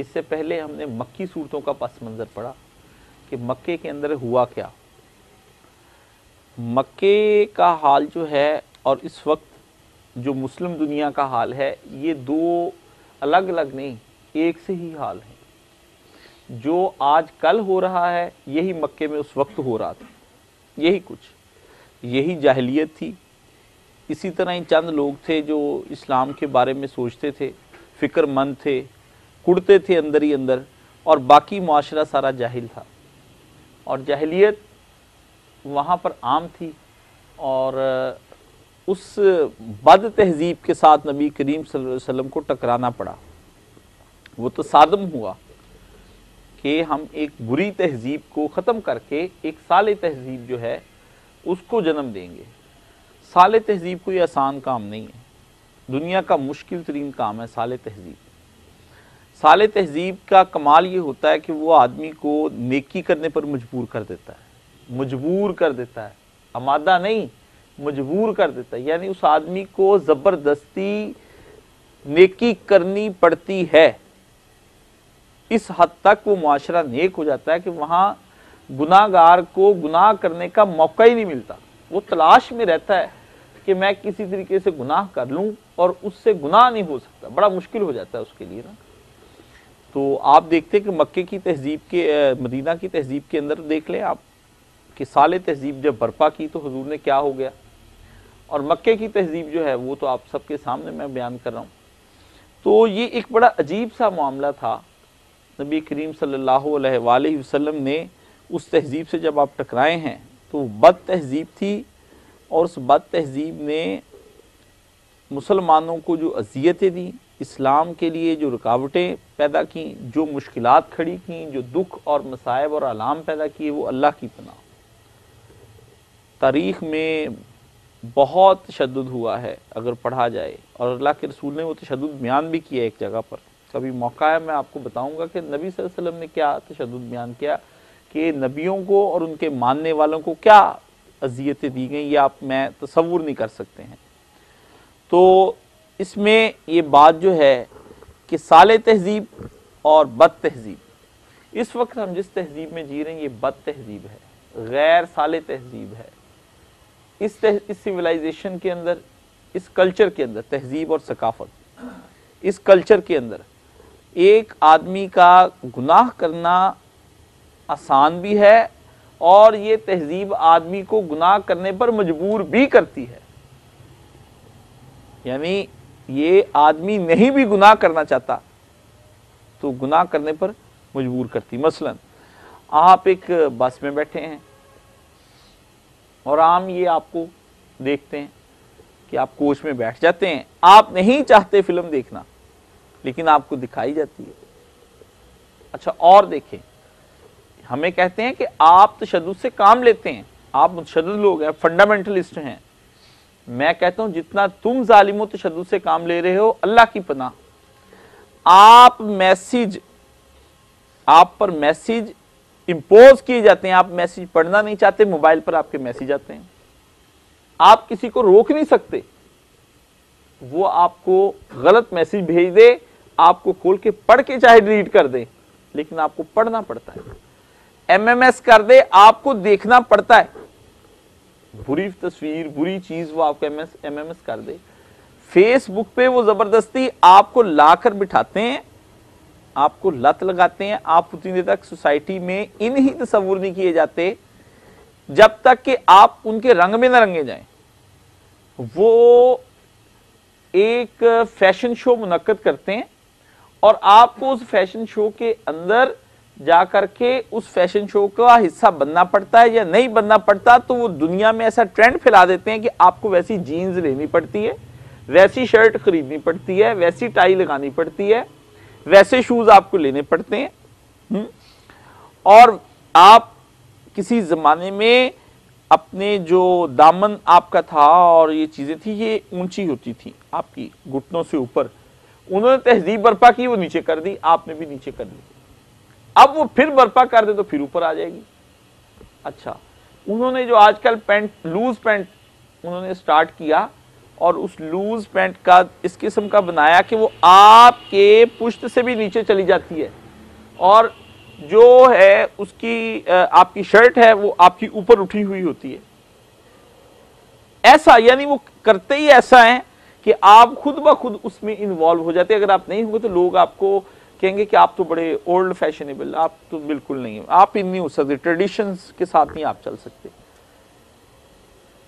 इससे पहले हमने मक्की सूरतों का पस मंज़र पढ़ा कि मक्के के अंदर हुआ क्या। मक्के का हाल जो है और इस वक्त जो मुस्लिम दुनिया का हाल है, ये दो अलग अलग नहीं, एक से ही हाल है। जो आज कल हो रहा है, यही मक्के में उस वक्त हो रहा था। यही कुछ। यही जाहलीत थी। इसी तरह ही चंद लोग थे जो इस्लाम के बारे में सोचते थे, फ़िक्रमंद थे कुड़ते थे अंदर ही अंदर, और बाकी माशरा सारा जाहिल था। और जाहलीत वहाँ पर आम थी, और उस बद तहजीब के साथ नबी करीम वसल्लम को टकराना पड़ा। वो तो सादम हुआ कि हम एक बुरी तहजीब को ख़त्म करके एक साल तहजीब जो है, उसको जन्म देंगे। साल तहजीब कोई आसान काम नहीं है। दुनिया का मुश्किल तरीन काम है साल तहजीब। साल तहजीब का कमाल ये होता है कि वो आदमी को नेकी करने पर मजबूर कर देता है। मजबूर कर देता है। अमादा नहीं, मजबूर कर देता है। यानी उस आदमी को ज़बरदस्ती नेकी करनी पड़ती है। इस हद तक वो मुआशरा नेक हो जाता है कि वहाँ गुनाहगार को गुनाह करने का मौका ही नहीं मिलता। वो तलाश में रहता है कि मैं किसी तरीके से गुनाह कर लूँ और उससे गुनाह नहीं हो सकता। बड़ा मुश्किल हो जाता है उसके लिए ना। तो आप देखते हैं कि मक्के की तहजीब के मदीना की तहजीब के अंदर देख लें आप कि साल तहजीब जब बर्पा की तो हजूर ने क्या हो गया? और मक्के की तहजीब जो है वो तो आप सबके सामने मैं बयान कर रहा हूँ। तो ये एक बड़ा अजीब सा मामला था। नबी करीम अलैहि वसल्लम ने उस तहजीब से जब आप टकराए हैं तो बद तहजीब थी और उस बद तहजीब ने मुसलमानों को जो अजियतें दी इस्लाम के लिए जो रुकावटें पैदा की, जो मुश्किल खड़ी की, जो दुख और मसायब और आलाम पैदा किए, वो अल्लाह की पना तारीख़ में बहुत तशद हुआ है, अगर पढ़ा जाए। और अल्लाह के रसूल ने वो तशद बयान भी किया एक जगह पर। कभी मौका है, मैं आपको बताऊँगा कि नबी वसल्लम ने क्या तशद बयान किया कि नबियों को और उनके मानने वालों को क्या अजियतें दी गई, ये आप, मैं तस्वुर नहीं कर सकते हैं। तो इसमें ये बात जो है कि साल तहजीब और बद तहजीब। इस वक्त हम जिस तहजीब में जी रहे हैं ये बद तहजीब है गैर साल तहजीब है। इस तह, इस सिविलाइजेशन के अंदर इस कल्चर के अंदर तहजीब और सकाफत इस कल्चर के अंदर एक आदमी का गुनाह करना आसान भी है और ये तहजीब आदमी को गुनाह करने पर मजबूर भी करती है। यानी ये आदमी नहीं भी गुनाह करना चाहता तो गुनाह करने पर मजबूर करती। मसलन, आप एक बस में बैठे हैं और आम ये आपको देखते हैं कि आप कोच में बैठ जाते हैं। आप नहीं चाहते फ़िल्म देखना, लेकिन आपको दिखाई जाती है। अच्छा और देखें, हमें कहते हैं कि आप तशद से काम लेते हैं। आप मुतशद लोग हैं फंडामेंटलिस्ट हैं। मैं कहता हूँ, जितना तुम जालिमो तशद से काम ले रहे हो, अल्लाह की पना आप मैसेज, आप पर मैसेज इंपोज किए जाते हैं, आप मैसेज पढ़ना नहीं चाहते, मोबाइल पर आपके मैसेज आते हैं। आप किसी को रोक नहीं सकते। वो आपको गलत मैसेज भेज दे, आपको खोल के पढ़ के चाहे डिलीट कर दे, लेकिन आपको पढ़ना पड़ता है। एमएमएस कर दे, आपको देखना पड़ता है। बुरी तस्वीर, बुरी चीज़ वो आपको एम एम एस कर दे। फेसबुक पे वो ज़बरदस्ती आपको लाकर बिठाते हैं, आपको लत लगाते हैं, आप उतनी देर तक सोसाइटी में इन ही तस्वुर नहीं किए जाते, जब तक कि आप उनके रंग में ना रंगे जाएँ। वो एक फ़ैशन शो मुनद करते हैं और आपको उस फ़ैशन शो के अंदर जा करके उस फ़ैशन शो का हिस्सा बनना पड़ता है या नहीं बनना पड़ता तो वो दुनिया में ऐसा ट्रेंड फैला देते हैं कि आपको वैसी जीन्स लेनी पड़ती है, वैसी शर्ट खरीदनी पड़ती है, वैसी टाई लगानी पड़ती है, वैसे शूज़ आपको लेने पड़ते हैं। हम्म? और आप किसी जमाने में अपने जो दामन आपका था और ये चीज़ें थी, ये ऊँची होती थी आपकी, घुटनों से ऊपर। उन्होंने तहजीब बर्पा की, वो नीचे कर दी, आपने भी नीचे कर दी अब वो फिर बर्पा कर दे तो फिर ऊपर आ जाएगी। अच्छा उन्होंने जो आजकल पैंट, लूज पैंट उन्होंने स्टार्ट किया और उस लूज पैंट का, इस किस्म का बनाया कि वो आपके पुश्त से भी नीचे चली जाती है। और जो है, उसकी आपकी शर्ट है, वो आपकी ऊपर उठी हुई होती है। ऐसा, यानी वो करते ही ऐसा है कि आप खुद ब खुद उसमें इन्वॉल्व हो जाते हैं। अगर आप नहीं होंगे तो लोग आपको कहेंगे कि आप तो बड़े ओल्ड फैशनेबल आप तो बिल्कुल नहीं आप इन नहीं हो सकते ट्रेडिशंस के साथ नहीं आप चल सकते।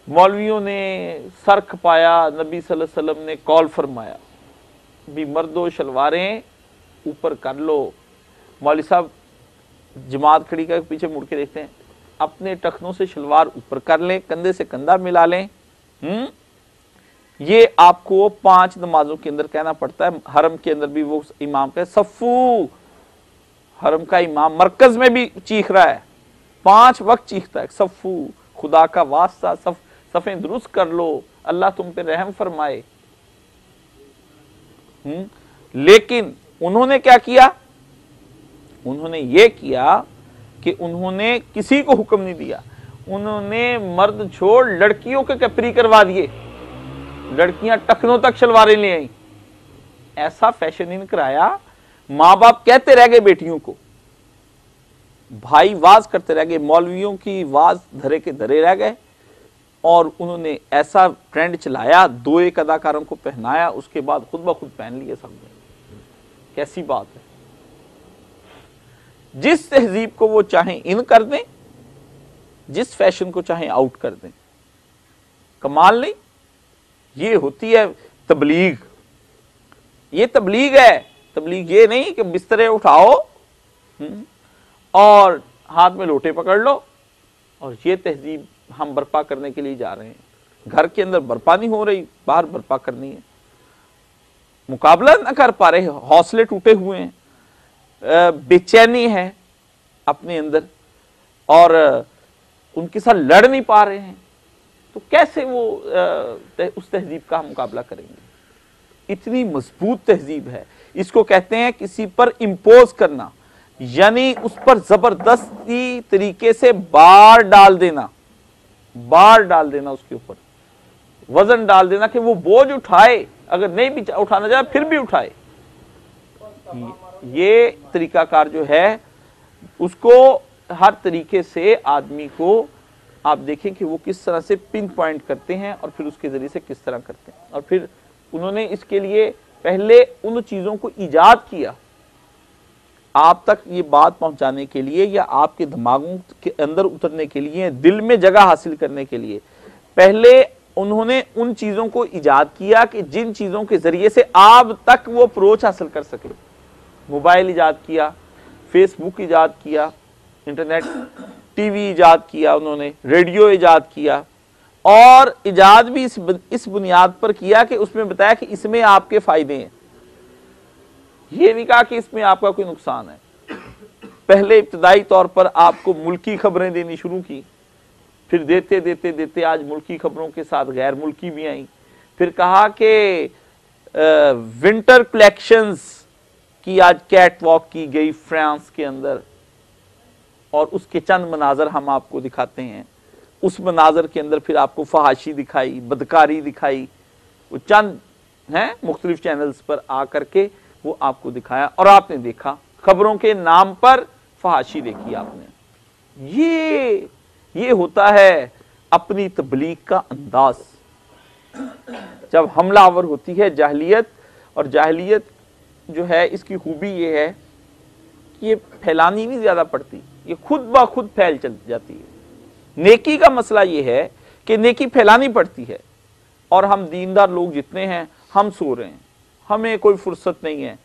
मौलवियों ने सर खपाया नबी वसल्लम ने कॉल फरमाया, भी मर्दो शलवारें ऊपर कर लो। मौली साहब जमात खड़ी कर पीछे मुड़ के देखते हैं, अपने टखनों से शलवार ऊपर कर लें, कंधे से कंधा मिला लें। हम्म? ये आपको पाँच नमाजों के अंदर कहना पड़ता है, हरम के अंदर भी वो इमाम का सफ़ू, हरम का इमाम मरकज में भी चीख रहा है, पाँच वक्त चीखता है, सफ़ू, खुदा का वास्ता, सफ, सफ़े दुरुस्त कर लो, अल्लाह तुम पे रहम फरमाए। हम्म लेकिन उन्होंने क्या किया? उन्होंने ये किया कि उन्होंने किसी को हुक्म नहीं दिया। उन्होंने मर्द छोड़ लड़कियों के कपरी करवा दिए। लड़कियाँ टखनों तक शलवारें ले आई। ऐसा फ़ैशन इन कराया माँ बाप कहते रह गए बेटियों को। भाई वाज करते रह गए, मौलवियों की वाज धरे के धरे रह गए, और उन्होंने ऐसा ट्रेंड चलाया दो एक अदाकारों को पहनाया, उसके बाद खुद ब खुद पहन लिए सब कैसी बात है। जिस तहजीब को वो चाहें इन कर दें, जिस फ़ैशन को चाहें आउट कर दें। कमाल नहीं? ये होती है तबलीग। ये तबलीग है। तबलीग ये नहीं कि बिस्तरे उठाओ हम्म, और हाथ में लोटे पकड़ लो और ये तहजीब हम बर्पा करने के लिए जा रहे हैं। घर के अंदर बर्पा नहीं हो रही बाहर बर्पा करनी है। मुकाबला ना कर पा रहे हौसले टूटे हुए हैं। बेचैनी है अपने अंदर और उनके साथ लड़ नहीं पा रहे हैं। तो कैसे वो उस तहजीब का मुकाबला करेंगे? इतनी मज़बूत तहजीब है। इसको कहते हैं किसी पर इम्पोज करना। यानी उस पर ज़बरदस्ती तरीके से बार डाल देना। बार डाल देना उसके ऊपर। वज़न डाल देना कि वो बोझ उठाए। अगर नहीं भी उठाना जाए फिर भी उठाए। ये तरीकाकार जो है, उसको हर तरीके से आदमी को आप देखें कि वो किस तरह से पिन पॉइंट करते हैं और फिर उसके ज़रिए से किस तरह करते हैं। और फिर उन्होंने इसके लिए पहले उन चीज़ों को ईजाद किया आप तक ये बात पहुँचाने के लिए या आपके दिमागों के अंदर उतरने के लिए, दिल में जगह हासिल करने के लिए। पहले उन्होंने उन चीज़ों को ईजाद किया कि जिन चीज़ों के ज़रिए से आप तक वो अप्रोच हासिल कर सके। मोबाइल ईजाद किया फेसबुक ईजाद किया इंटरनेट टीवी ईजाद किया उन्होंने, रेडियो ईजाद किया। और ईजाद भी इस इस बुनियाद पर किया कि उसमें बताया कि इसमें आपके फ़ायदे हैं। ये नहीं कहा कि इसमें आपका कोई नुकसान है। पहले इब्तदाई तौर पर आपको मुल्की खबरें देनी शुरू की। फिर देते देते देते आज मुल्की खबरों के साथ गैर मुल्की भी आई। फिर कहा कि विंटर कलेक्शंस की आज कैट वॉक की गई फ्रांस के अंदर। और उसके चंद मनाजर हम आपको दिखाते हैं। उस मनाजर के अंदर फिर आपको फहाशी दिखाई, बदकारी दिखाई, वो चंद हैं मुख्तलिफ़ चैनल्स पर आ करके वो आपको दिखाया और आपने देखा। खबरों के नाम पर फहाशी देखी आपने। ये ये होता है अपनी तबलीग का अंदाज। जब हमलावर होती है जाहलीत और जाहलीत जो है, इसकी खूबी ये है कि ये फैलानी नहीं ज़्यादा पड़ती। ये खुद ब खुद फैल चल जाती है। नेकी का मसला ये है कि नेकी फैलानी पड़ती है और हम दीनदार लोग जितने हैं, हम सो रहे हैं। हमें कोई फुर्सत नहीं है।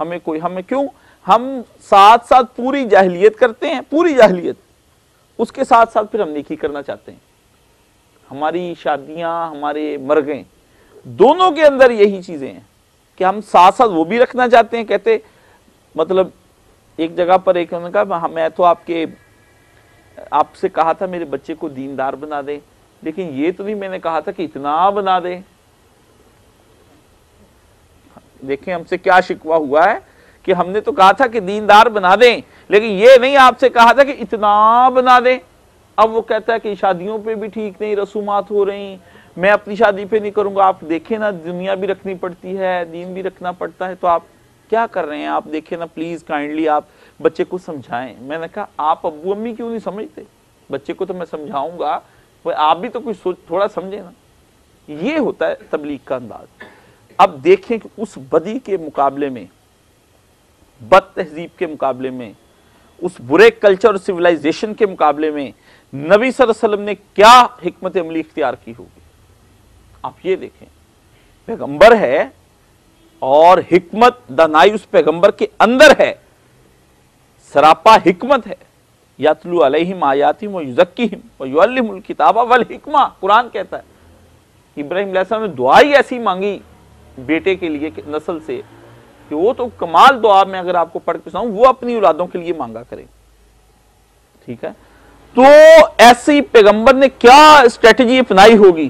हमें कोई, हमें क्यों? हम साथ साथ पूरी जाहलीत करते हैं, पूरी जाहलीत उसके साथ साथ फिर हम नेकी करना चाहते हैं। हमारी शादियाँ, हमारे मरगे, दोनों के अंदर यही चीज़ें हैं कि हम साथ साथ वो भी रखना चाहते हैं, कहते मतलब एक जगह पर एक उन्होंने कहा हाँ, मैं तो आपके आपसे कहा था मेरे बच्चे को दीनदार बना दे लेकिन ये तो नहीं मैंने कहा था कि इतना बना दे। देखें हमसे क्या शिकवा हुआ है कि हमने तो कहा था कि दीनदार बना दें लेकिन ये नहीं आपसे कहा था कि इतना बना दें। अब वो कहता है कि शादियों पे भी ठीक नहीं रसूमात हो रही मैं अपनी शादी पे नहीं करूँगा। आप देखें ना दुनिया भी रखनी पड़ती है दीन भी रखना पड़ता है तो आप क्या कर रहे हैं? आप देखें ना प्लीज़ काइंडली आप बच्चे को समझाएँ। मैंने कहा, आप अबू, अम्मी क्यों नहीं समझते? बच्चे को तो मैं समझाऊँगा आप भी तो कुछ सोच, थोड़ा समझे ना। ये होता है तबलीग का अंदाज। अब देखें कि उस बदी के मुकाबले में बद तहजीब के मुकाबले में, उस बुरे कल्चर और सिविलाइजेशन के मुकाबले में, नबी वसल्लम ने क्या हिकमत अमली इख्तियार की होगी? आप ये देखें, पैगंबर है और हिकमत दानाई उस पैगंबर के अंदर है। सरापा हिकमत है। यातलू अलहिम आयातिम व युजक्कीहिम व युअल्लिमुल किताबा वल हिकमा। कुरान कहता है इब्राहिम ने दुआ ही ऐसी मांगी बेटे के लिए नस्ल से कि वो तो कमाल दुआ में अगर आपको पढ़ के सुनाऊं, वो अपनी औलादों के लिए मांगा करें। ठीक है? तो ऐसी पैगंबर ने क्या स्ट्रेटजी अपनाई होगी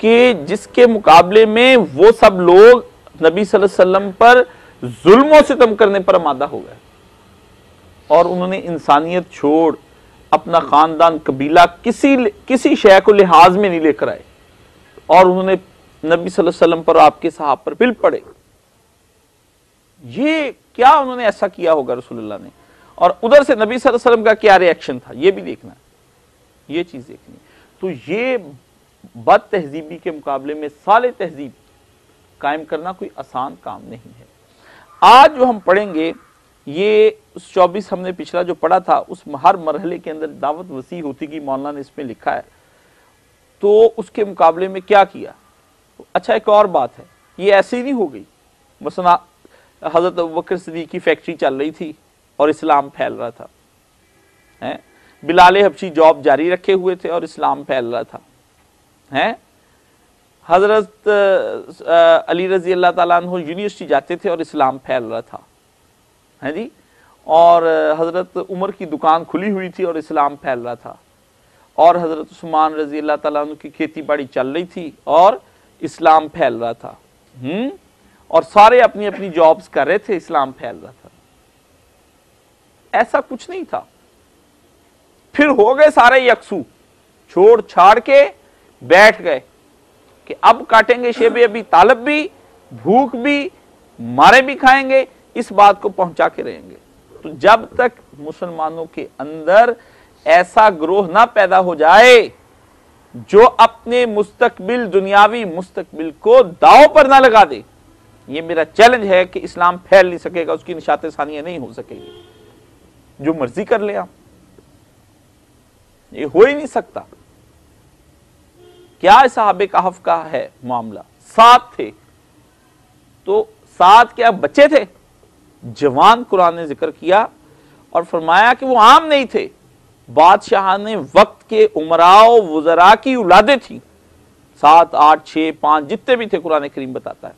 कि जिसके मुकाबले में वो सब लोग नबी वसल्लम पर जुल्म सितम करने पर आमादा हो गए और उन्होंने इंसानियत छोड़, अपना खानदान कबीला किसी किसी शय को लिहाज में नहीं लेकर आए। और उन्होंने नबी वसल्लम पर आपके साहब पर बिल पड़े। ये क्या उन्होंने ऐसा किया होगा रसुल्ला ने? और उधर से नबी वसल्लम का क्या रिएक्शन था? ये भी देखना। ये चीज़ देखनी। तो ये बद तहजीबी के मुकाबले में साल तहजीब कायम करना कोई आसान काम नहीं है। आज जो हम पढ़ेंगे, ये उस चौबीस हमने पिछला जो पढ़ा था, उस हर मरहले के अंदर दावत वसी होती की मौलाना ने इसमें लिखा है। तो उसके मुकाबले में क्या किया? अच्छा एक और बात है, ये ऐसी नहीं हो गई। मसना, हज़रत बकर सदीक की फैक्ट्री चल रही थी और इस्लाम फैल रहा था। है? बिलाल हबशी जॉब जारी रखे हुए थे और इस्लाम फैल रहा था। हैं? हज़रत अली रज़ी अल्लाह तला यूनिवर्सिटी जाते थे और इस्लाम फैल रहा था। है जी? और हज़रत उमर की दुकान खुली हुई थी और इस्लाम फैल रहा था। और हज़रत उस्मान रज़ी अल्लाह तला की खेती बाड़ी चल रही थी और इस्लाम फैल रहा था। हम्म और सारे अपनी अपनी जॉब्स कर रहे थे, इस्लाम फैल रहा था। ऐसा कुछ नहीं था। फिर हो गए सारे यकसू। छोड़ छाड़ के बैठ गए। कि अब काटेंगे शेबे अभी तालब भी, भूख भी, मारे भी खाएँगे, इस बात को पहुँचा के रहेंगे। तो जब तक मुसलमानों के अंदर ऐसा ग्रोह ना पैदा हो जाए, जो अपने मुस्तकबिल, दुनियावी मुस्तकबिल को दाव पर ना लगा दे, ये मेरा चैलेंज है कि इस्लाम फैल नहीं सकेगा, उसकी निशात सानिया नहीं हो सकेगी। जो मर्ज़ी कर ले आप। ये हो ही नहीं सकता। क्या साहब कहफ का है मामला? सात थे। तो सात क्या बच्चे थे? जवान कुरान ने ज़िक्र किया और फरमाया कि वो आम नहीं थे। बादशाह ने वक्त के उमराओ वजरा की औलादे थी। सात, आठ, छह, पाँच जितने भी थे कुरान करीम बताता है।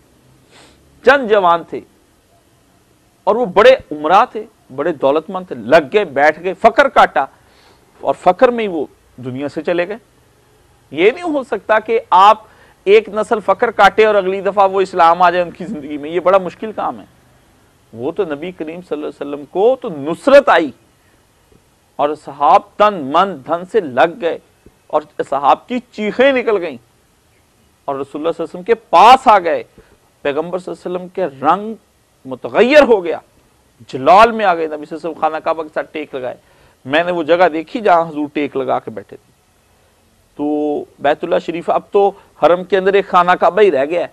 चंद जवान थे और वो बड़े उमरा थे, बड़े दौलतमंद थे। लग गए, बैठ गए फकर काटा और फकर में ही वो दुनिया से चले गए। ये नहीं हो सकता कि आप एक नस्ल फकर काटे और अगली दफ़ा वो इस्लाम आ जाए उनकी ज़िंदगी में। ये बड़ा मुश्किल काम है। वो तो नबी करीम वसल्लम को तो नुसरत आई और सहाब तन मन धन से लग गए और सहाब की चीखें निकल गईं और रसुल्ला वसल्लम के पास आ गए। पैगंबर वसल्लम के रंग मुतगैर हो गया। जलाल में आ गए। नबी वसल्लम खाना काबा के साथ टेक लगाए। मैंने वो जगह देखी जहाँ हजूर टेक लगा के बैठे थे। तो बैतुल्ला शरीफ, अब तो हरम के अंदर एक खाना काबा ही रह गया है।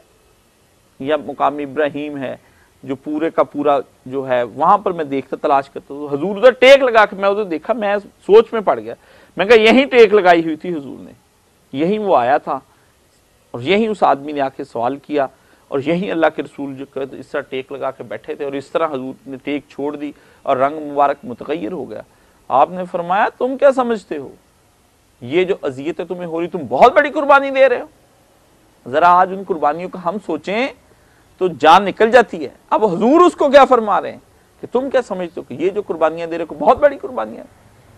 या मुकाम इब्राहिम है, जो पूरे का पूरा जो है, वहाँ पर मैं देखता, तलाश करता तो हजूर उधर टेक लगा के मैं उधर देखा, मैं सोच में पड़ गया। मैं कहा, यही टेक लगाई हुई थी हजूर ने। यही वो आया था और यही उस आदमी ने आके सवाल किया और यही अल्लाह के रसूल जो कर, इस तरह टेक लगा के बैठे थे और इस तरह हजूर ने टेक छोड़ दी और रंग मुबारक मुतगैर हो गया। आपने फरमाया, तुम क्या समझते हो? ये जो अजियत तुम्हें हो रही, तुम बहुत बड़ी कुर्बानी दे रहे हो। जरा आज उन कुर्बानियों का हम सोचें तो जान निकल जाती है। अब हजूर उसको क्या फरमा रहे हैं? कि तुम क्या समझते हो कि ये जो कुर्बानियाँ दे रहे हो बहुत बड़ी कुर्बानियाँ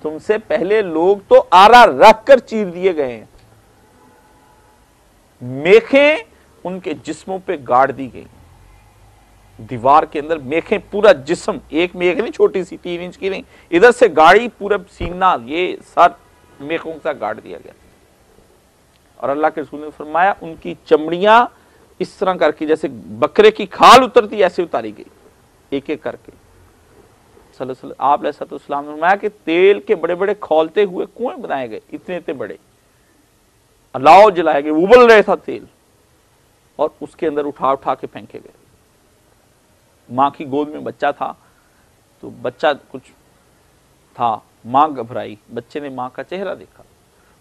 तुमसे पहले लोग तो आरा रख कर चीर दिए गए हैं। मेखें उनके जिस्मों पे गाड़ दी गई। दीवार के अंदर मेखें पूरा जिस्म, एक मेख नहीं, छोटी सी, तीन इंच की नहीं। इधर से गाड़ी पूरा सीना, ये सर मेखों का गाड़ दिया गया। और अल्लाह के रसूल ने फरमाया, उनकी चमड़ियाँ इस तरह करके, जैसे बकरे की खाल उतरती ऐसे उतारी गई एक एक करके आप सलाम ने फरमाया कि तेल के बड़े बड़े खोलते हुए कुएँ बनाए गए इतने इतने बड़े। अलाव जलाए गए उबल रहे था तेल, और उसके अंदर उठा उठा के फेंके गए। माँ की गोद में बच्चा था तो बच्चा कुछ था माँ घबराई, बच्चे ने माँ का चेहरा देखा।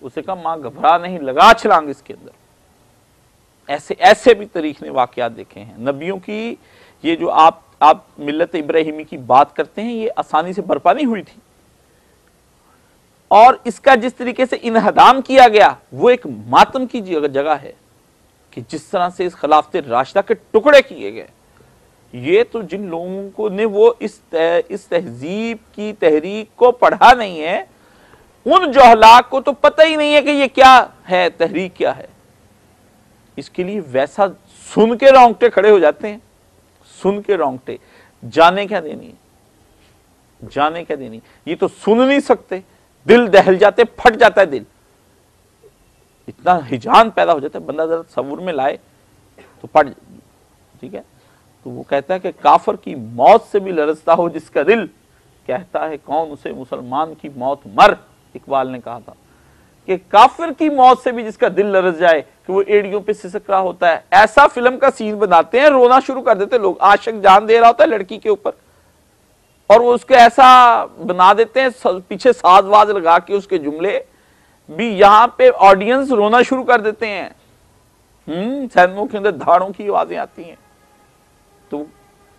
उसे कहा, माँ, घबरा नहीं, लगा छलांग इसके अंदर। ऐसे ऐसे भी तरीक ने वाकयात देखे हैं। नबियों की ये जो आप आप मिल्लत इब्राहिमी की बात करते हैं, ये आसानी से बर्पा नहीं हुई थी। और इसका जिस तरीके से इनहदाम किया गया, वो एक मातम की जगह है कि जिस तरह से इस खिलाफत राशदा के टुकड़े किए गए। ये तो जिन लोगों को ने वो इस इस तहजीब की तहरीक को पढ़ा नहीं है, उन जोहलाक को तो पता ही नहीं है कि ये क्या है, तहरीक क्या है। इसके लिए वैसा सुन के रोंगटे खड़े हो जाते हैं, सुन के रोंगटे। जाने क्या देनी है? जाने क्या देनी ये तो सुन नहीं सकते, दिल दहल जाते, फट जाता है दिल। इतना हिजान पैदा हो जाता है, बंदा जरा सबूर में लाए तो पट ठीक है? तो वो कहता है कि काफर की मौत से भी लरजता हो जिसका दिल। कहता है, कौन उसे मुसलमान की मौत मर? इकबाल ने कहा था कि काफिर की मौत से भी जिसका दिल लरस जाए, कि वो एड़ियों पे सिसक रहा होता है। ऐसा फ़िल्म का सीन बनाते हैं, रोना शुरू कर देते हैं लोग। आशक जान दे रहा होता है लड़की के ऊपर। और वो उसको ऐसा बना देते हैं पीछे साज वाज लगा के उसके जुमले भी यहाँ पे ऑडियंस रोना शुरू कर देते हैं। हम्म के अंदर धाड़ों की आवाज़ें आती हैं। तो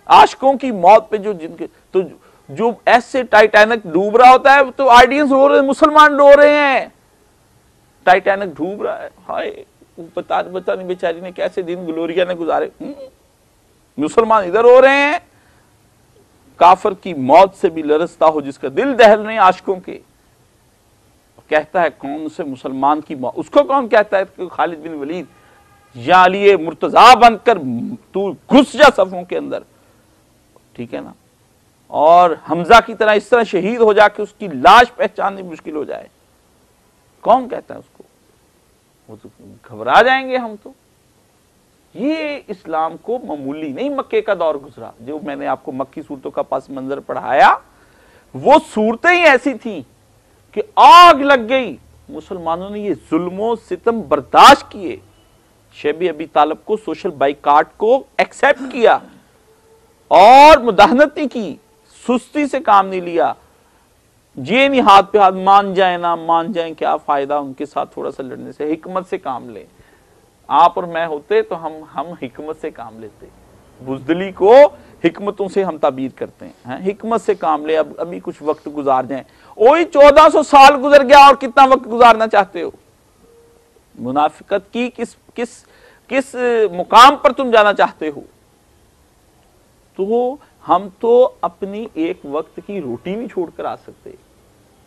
आशकों की मौत पे जो जिनके तो जो ऐसे टाइटैनिक डूब रहा होता है तो ऑडियंस रो रहे मुसलमान रो रहे हैं। टाइटैनिक डूब रहा है हाय बता बता नहीं बेचारी ने कैसे दिन ग्लोरिया ने गुजारे? हम्म, मुसलमान इधर हो रहे हैं। काफर की मौत से भी लरसता हो जिसका दिल दहल रहे आशकों के। कहता है कौन से मुसलमान की मौत? उसको कौन कहता है? खालिद बिन वलीद। या लिए मुर्तजा बनकर तू घुस जा सफों के अंदर। ठीक है ना? और हमजा की तरह इस तरह शहीद हो जाके उसकी लाश पहचाननी मुश्किल हो जाए। कौन कहता है उसको? वो तो घबरा जाएँगे हम तो। ये इस्लाम को मामूली नहीं मक्के का दौर गुजरा। जो मैंने आपको मक्की सूरतों का पास मंजर पढ़ाया, वो सूरतें ही ऐसी थी कि आग लग गई। मुसलमानों ने ये जुल्मों सितम बर्दाश्त किए। शेबी अबी तालब को सोशल बाइकाट को एक्सेप्ट किया और मुदाहनत नहीं की, सुस्ती से काम नहीं लिया। ये नहीं हाथ पे हाथ मान जाए ना, मान जाए, क्या फ़ायदा उनके साथ थोड़ा सा लड़ने से, हिकमत से काम ले। आप और मैं होते तो हम हम हिकमत से काम लेते। बुजदली को हिकमतों से हम ताबीर करते हैं हिकमत से काम ले। अब, अभी कुछ वक्त गुजार जाए। वही चौदह सौ साल गुजर गया और कितना वक्त गुजारना चाहते हो? मुनाफिकत की किस किस किस मुकाम पर तुम जाना चाहते हो? तो हम तो अपनी एक वक्त की रोटी नहीं छोड़कर आ सकते।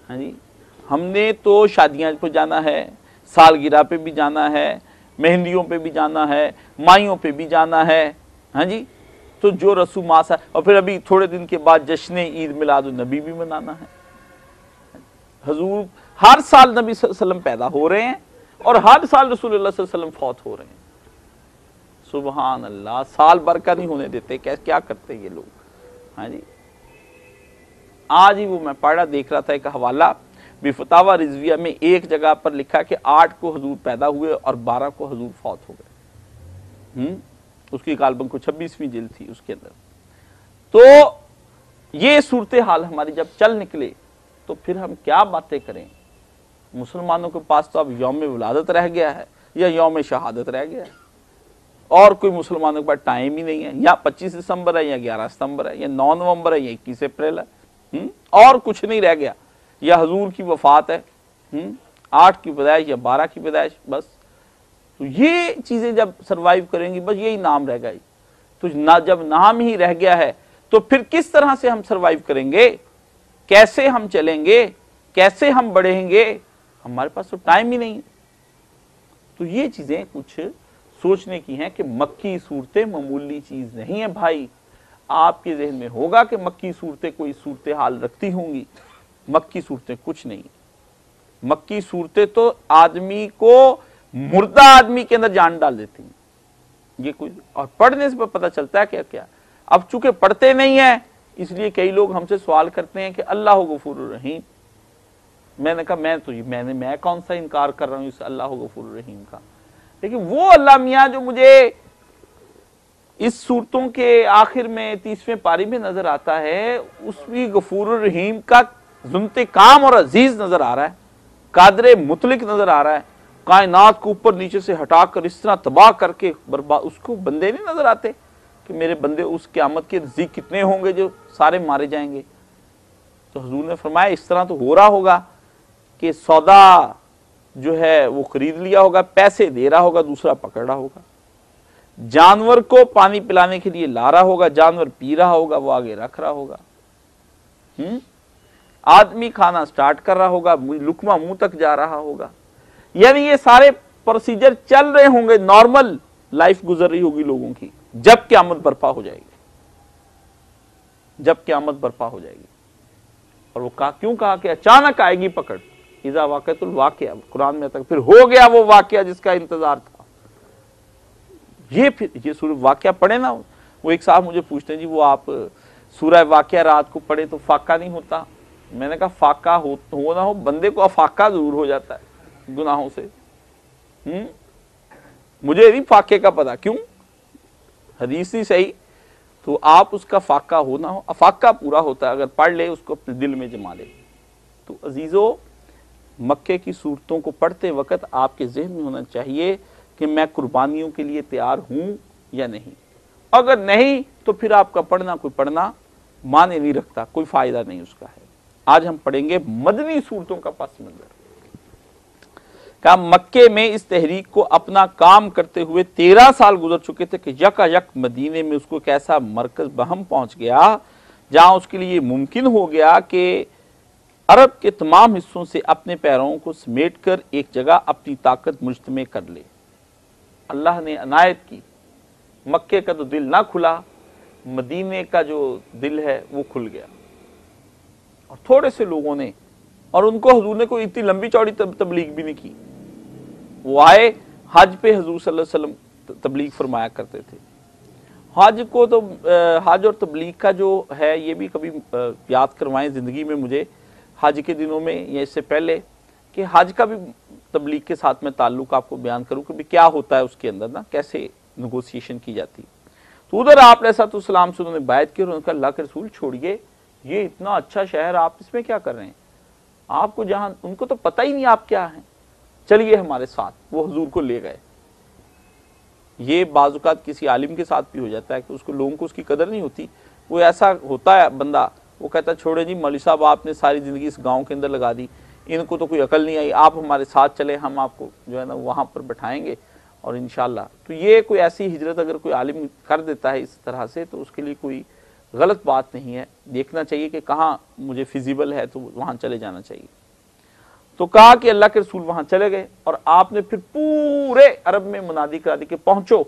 हाँ जी? हमने तो शादियाँ पर जाना है, सालगिरह पे भी जाना है, मेहंदियों पे भी जाना है, माइयों पे भी जाना है। हाँ जी? तो जो रसू मास है, और फिर अभी थोड़े दिन के बाद जश्न ईद मिलाद नबी भी मनाना है। हजूर, हर साल नबी वसल्लम पैदा हो रहे हैं, और हर साल रसूल फौत हो रहे हैं। सुबह अल्लाह साल भर का नहीं होने देते। क्या क्या करते ये लोग? हाँ जी। आज ही वो मैं पढ़ा, देख रहा था एक हवाला। बिफतावा रिजविया में एक जगह पर लिखा कि आठ को हजूर पैदा हुए और बारह को हजूर फौत हो गए। हम्म? उसकी कालबन को छब्बीसवीं जिल थी उसके अंदर। तो ये सूरत हाल हमारी जब चल निकले तो फिर हम क्या बातें करें? मुसलमानों के पास तो अब यौम विलादत रह गया है या यौम शहादत रह गया है। और कोई मुसलमानों के पास टाइम ही नहीं है। या 25 दिसंबर है, या 11 सितंबर है, या 9 नवंबर है, या इक्कीस अप्रैल है हुँ? हम्म? और कुछ नहीं रह गया। या हजूर की वफात है हम्म? आठ की पैदाइश, या बारह की पैदाइश, बस। तो ये चीज़ें जब सरवाइव करेंगी, बस यही नाम रह गई तो ना, जब नाम ही रह गया है तो फिर किस तरह से हम सरवाइव करेंगे? कैसे हम चलेंगे? कैसे हम बढ़ेंगे? हमारे पास तो टाइम ही नहीं है। तो ये चीज़ें कुछ सोचने की हैं कि मक्की सूरतें मामूली चीज़ नहीं है भाई। आपके जहन में होगा कि मक्की सूरतें कोई सूरत हाल रखती होंगी। मक्की सूरतें कुछ नहीं। मक्की सूरतें तो आदमी को मुर्दा आदमी के अंदर जान डाल देती हैं। ये कोई और पढ़ने से पता चलता है क्या क्या? अब चूँकि पढ़ते नहीं है, इसलिए कई लोग हमसे सवाल करते हैं कि अल्लाह गफूर रहीम। मैंने कहा, मैं तो मैंने मैं कौन सा इनकार कर रहा हूँ इस अल्लाह गफूर रहीम का? लेकिन वो अल्लाह मियाँ जो मुझे इस सूरतों के आखिर में, तीसवें पारी में नज़र आता है, उसकी गफूर रहीम का जुनते काम और अज़ीज़ नज़र आ रहा है, कादर मुतलिक नज़र आ रहा है, कायनात को ऊपर नीचे से हटाकर इस तरह तबाह करके बर्बाद उसको बंदे नहीं नज़र आते कि मेरे बंदे उस क्यामत के नज़दीक कितने होंगे जो सारे मारे जाएँगे। तो हजूर ने फरमाया, इस तरह तो हो रहा होगा कि सौदा जो है वो खरीद लिया होगा, पैसे दे रहा होगा, दूसरा पकड़ रहा होगा। जानवर को पानी पिलाने के लिए ला रहा होगा, जानवर पी रहा होगा, वो आगे रख रहा होगा। हम्म? आदमी खाना स्टार्ट कर रहा होगा लुकमा मुँह तक जा रहा होगा। यानी ये सारे प्रोसीजर चल रहे होंगे नॉर्मल लाइफ गुजर रही होगी लोगों की, जब क्यामत बर्पा हो जाएगी। जब क्यामत बर्पा हो जाएगी। और वो कहा क्यों कहा कि अचानक आएगी पकड़? इजा वाकतुल वाकया। कुरान में तक फिर हो गया वो वाकया जिसका इंतज़ार था। ये फिर ये सूर्य वाकया पढ़े ना वो एक साहब मुझे पूछते हैं जी वो आप सूरह वाकया रात को पढ़े तो फाका नहीं होता? मैंने कहा फाका हो, हो ना हो बंदे को अफाका ज़रूर हो जाता है गुनाहों से। हम्म मुझे नहीं फाके का पता क्यों? हदीस ही सही। तो आप उसका फाका हो ना हो अफाका पूरा होता है अगर पढ़ ले उसको अपने दिल में जमा ले। तो अजीज़ो मक्के की सूरतों को पढ़ते वक्त आपके जहन में होना चाहिए कि मैं कुर्बानियों के लिए तैयार हूँ या नहीं। अगर नहीं तो फिर आपका पढ़ना कोई पढ़ना माने नहीं रखता, कोई फ़ायदा नहीं उसका है। आज हम पढ़ेंगे मदनी सूरतों का पस मंजर। का मक्के में इस तहरीक को अपना काम करते हुए तेरह साल गुजर चुके थे कि यका यक मदीने में उसको कैसा मरकज बहम पहुँच गया, जहाँ उसके लिए मुमकिन हो गया कि अरब के तमाम हिस्सों से अपने पैरों को समेट कर एक जगह अपनी ताकत मुश्तम कर ले। अल्लाह ने अनायत की। मक्के का तो दिल ना खुला मदीने का जो दिल है वो खुल गया। और थोड़े से लोगों ने और उनको हजूर ने कोई इतनी लंबी चौड़ी तब, तबलीग भी नहीं की। वो आए हज पे हजूर अलैहि तबलीग फरमाया करते थे। हज को तो हज और तबलीग का जो है ये भी कभी याद करवाएँ ज़िंदगी में मुझे। हज के दिनों में या इससे पहले कि हज का भी तबलीग के साथ में ताल्लुक आपको बयान करूँ कि क्या होता है उसके अंदर ना, कैसे नगोसिएशन की जाती तो उधर आप सलाम से उन्होंने बायत की और उनका अल्लाह के रसूल, छोड़िए, ये इतना अच्छा शहर आप इसमें क्या कर रहे हैं? आपको जहाँ, उनको तो पता ही नहीं आप क्या हैं। चलिए हमारे साथ, वो हजूर को ले गए। ये बाजुकात किसी आलिम के साथ भी हो जाता है कि उसको लोगों को उसकी कदर नहीं होती। वो ऐसा होता है, बंदा वो कहता, छोड़े जी मौली साहब, आपने सारी ज़िंदगी इस गाँव के अंदर लगा दी। इनको तो कोई अकल नहीं आई। आप हमारे साथ चले, हम आपको जो है ना, वहाँ पर बैठाएँगे और इन तो ये कोई ऐसी हिजरत अगर कोई आलिम कर देता है इस तरह से तो उसके लिए कोई गलत बात नहीं है। देखना चाहिए कि कहाँ मुझे फिजिबल है तो वहाँ चले जाना चाहिए। तो कहा कि अल्लाह के रसूल वहाँ चले गए और आपने फिर पूरे अरब में मुनादी करा दी कि पहुंचो।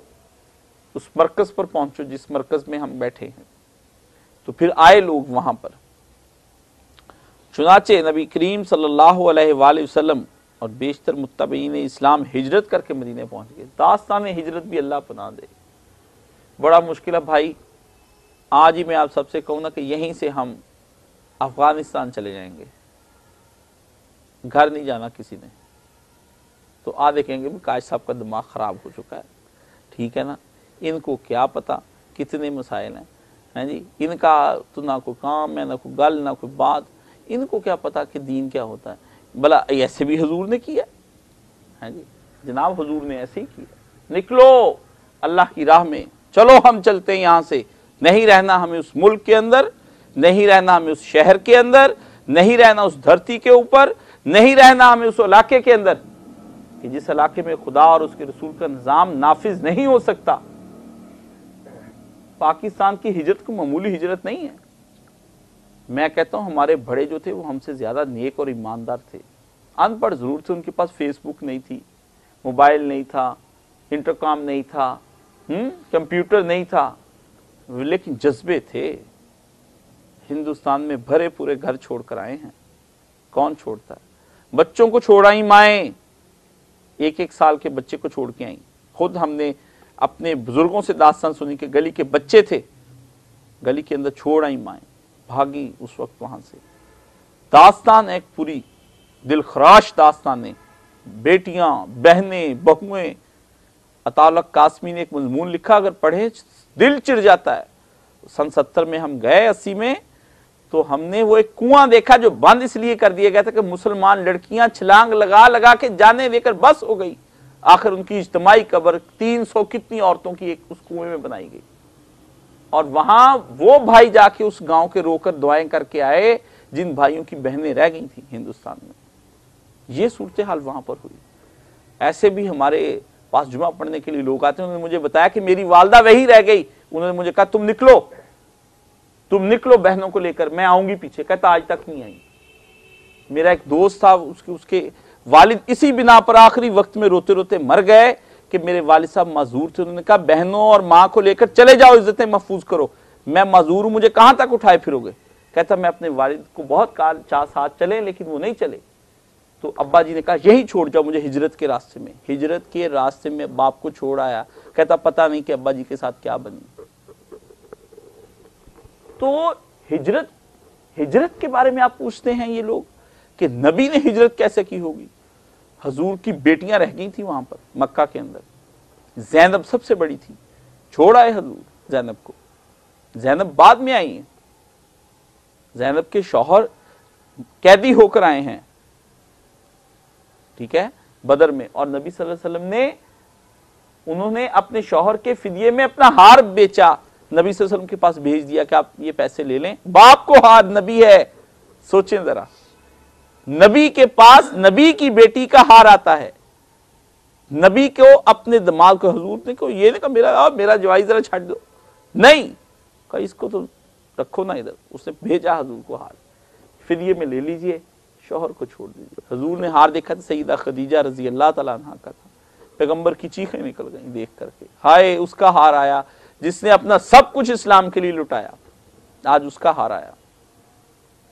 उस मरकज पर पहुंचो जिस मरकज में हम बैठे हैं। तो फिर आए लोग वहाँ पर। चुनाचे नबी करीम सल्लल्लाहु अलैहि वसल्लम और बेशतर मुतबीन इस्लाम हिजरत करके मदीने पहुँच गए। दास्तान हिजरत भी अल्लाह पना दे। बड़ा मुश्किल है भाई। आज ही मैं आप सबसे कहूँ ना कि यहीं से हम अफ़गानिस्तान चले जाएँगे। घर नहीं जाना किसी ने। तो आ देखेंगे काश साहब का दिमाग ख़राब हो चुका है। ठीक है ना? इनको क्या पता? कितने मसाइल हैं? हैं जी? इनका तो ना कोई काम है, ना कोई गल, ना कोई बात। इनको क्या पता कि दीन क्या होता है? भला ऐसे भी हजूर ने किया? है जी? जनाब, हजूर ने ऐसे ही किया। निकलो अल्लाह की राह में। चलो हम चलते हैं यहाँ से। नहीं रहना हमें उस मुल्क के अंदर, नहीं रहना हमें उस शहर के अंदर, नहीं रहना उस धरती के ऊपर, नहीं रहना हमें उस इलाके के अंदर। कि जिस इलाके में खुदा और उसके रसूल का निज़ाम नाफिज नहीं हो सकता पाकिस्तान की हिजरत को मामूली हिजरत नहीं है। मैं कहता हूँ, हमारे बड़े जो थे, वो हमसे ज़्यादा नेक और ईमानदार थे। अनपढ़ ज़रूर थे, उनके पास फेसबुक नहीं थी, मोबाइल नहीं था, इंटरकॉम नहीं था हम्म कंप्यूटर नहीं था। लेकिन जज्बे थे। हिंदुस्तान में भरे पूरे घर छोड़कर आए हैं। कौन छोड़ता है? बच्चों को छोड़ आई माए। एक एक साल के बच्चे को छोड़ के आई। खुद हमने अपने बुज़ुर्गों से दास्तान सुनी कि गली के बच्चे थे, गली के अंदर छोड़ आई माए, भागी उस वक्त वहाँ से। दास्तान एक पूरी दिलखराश दास्तान बेटियाँ, बहनें, बहुएँ, अतालक कासमी ने एक मजमून लिखा, अगर पढ़े, दिल चिर जाता है। सन सत्तर में हम गए अस्सी में तो हमने वो एक कुआँ देखा जो बंद इसलिए कर दिया गया था कि मुसलमान लड़कियाँ छलांग लगा लगा के जाने देकर बस हो गई। आखिर उनकी इज्तमाही कबर तीन सौ कितनी औरतों की एक उस कुएँ में बनाई गई। और वहाँ वो भाई जाके उस गाँव के रोकर दुआएँ करके आए, जिन भाइयों की बहनें रह गई थी हिंदुस्तान में। ये सूरत हाल वहाँ पर हुई। ऐसे भी हमारे पास जुमा पढ़ने के लिए लोग आते हैं, उन्होंने मुझे बताया कि मेरी वालदा वही रह गई। उन्होंने मुझे कहा, तुम निकलो। तुम निकलो बहनों को लेकर, मैं आऊँगी पीछे। कहता, आज तक नहीं आई। मेरा एक दोस्त था, उसके उसके वालिद इसी बिना पर आखिरी वक्त में रोते रोते मर गए कि मेरे वालिद साहब मजदूर थे। उन्होंने कहा, बहनों और माँ को लेकर चले जाओ, इज्जतें महफूज करो। मैं मजदूर हूँ, मुझे कहाँ तक उठाए फिरोगे? कहता, मैं अपने वालिद को बहुत काल चाह साथ चले, लेकिन वो नहीं चले। तो अब्बा जी ने कहा, यही छोड़ जाओ मुझे हिजरत के रास्ते में। हिजरत के रास्ते में बाप को छोड़ आया। कहता, पता नहीं कि अब्बा जी के साथ क्या बनी। तो हिजरत हिजरत के बारे में आप पूछते हैं ये लोग? कि नबी ने हिजरत कैसे की होगी? हजूर की बेटियाँ रह गई थी वहाँ पर, मक्का के अंदर। जैनब सबसे बड़ी थी। छोड़ आए हजूर जैनब को। जैनब बाद में आई है। जैनब के शौहर कैदी होकर आए हैं। ठीक है? बदर में। और नबी सल्लल्लाहु अलैहि वसल्लम ने, उन्होंने अपने शौहर के फिदिये में अपना हार बेचा। नबी सल्लल्लाहु अलैहि वसल्लम के पास भेज दिया कि आप ये पैसे ले लें। बाप को हार नबी है। सोचें जरा। नबी के पास नबी की बेटी का हार आता है। नबी को अपने दिमाग को हजूर ने को ये नहीं कहा मेरा आ, मेरा जवाई जरा छाट दो। नहीं। कहा इसको तो रखो ना इधर। उसने भेजा हजूर को हार। फिर ये में ले लीजिए शोहर को छोड़ दीजिए। हजूर ने हार देखा था सईदा खदीजा रज़ी अल्लाह तला का था। पैगंबर की चीखें निकल गई देख करके। हाय उसका हार आया जिसने अपना सब कुछ इस्लाम के लिए लुटाया। आज उसका हार आया।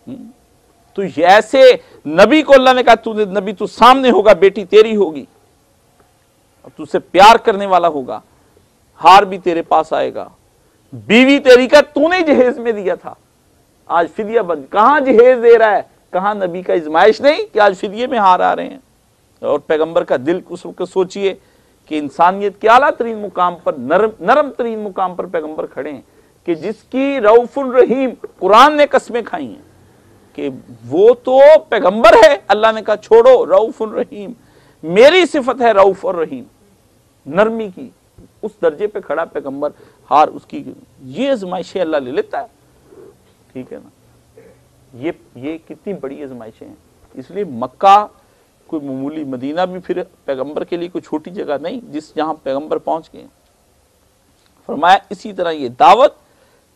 हुँ? तो ऐसे नबी को अल्लाह ने कहा तू नबी तू सामने होगा, बेटी तेरी होगी। अब तुझसे प्यार करने वाला होगा। हार भी तेरे पास आएगा। बीवी तेरी का तूने जहेज में दिया था। आज फिदिया बंद। कहाँ जहेज दे रहा है? कहाँ नबी का इजमाइश नहीं कि आज फिदिये में हार आ रहे हैं? और पैगंबर का दिल उस वक्त सोचिए कि इंसानियत के आला तरीन मुकाम पर, नरम नरम तरीन मुकाम पर पैगंबर खड़े हैं कि जिसकी रऊफुल रहीम कुरान ने कस्में खाई हैं। कि वो तो पैगंबर है। अल्लाह ने कहा, छोड़ो रऊफ रहीम। मेरी सिफत है रऊफ और रहीम। नरमी की। उस दर्जे पे खड़ा पैगंबर, हार उसकी। ये आजमाइशें अल्लाह ले लेता है। ठीक है ना? ये ये कितनी बड़ी आजमाइशें हैं। इसलिए मक्का, कोई मामूली मदीना भी फिर पैगंबर के लिए कोई छोटी जगह नहीं, जिस जहाँ पैगंबर पहुँच गए। फरमाया, इसी तरह ये दावत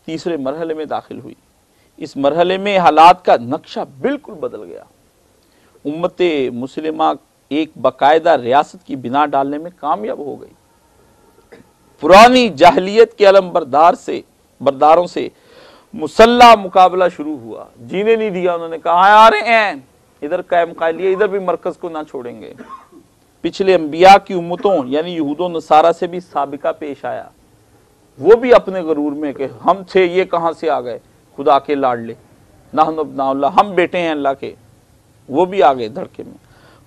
तीसरे मरहले में दाखिल हुई। इस मरहले में हालात का नक्शा बिल्कुल बदल गया। उम्मत मुसलिमा एक बाकायदा रियासत की बिना डालने में कामयाब हो गई। पुरानी जाहलीत के अलम बरदार से, बरदारों से मुसल्ला मुकाबला शुरू हुआ। जीने नहीं दिया उन्होंने, कहा आ रहे हैं? इधर का इधर भी मरकज को ना छोड़ेंगे। पिछले अंबिया की उम्मतों, यानी यहूदो, नसारा से भी सबका पेश आया। वो भी अपने गरूर में कि हम थे, ये कहाँ से आ गए? खुदा के लाडले। नाहन हम बेटे हैं अल्लाह के। वो भी आ गए धड़के में।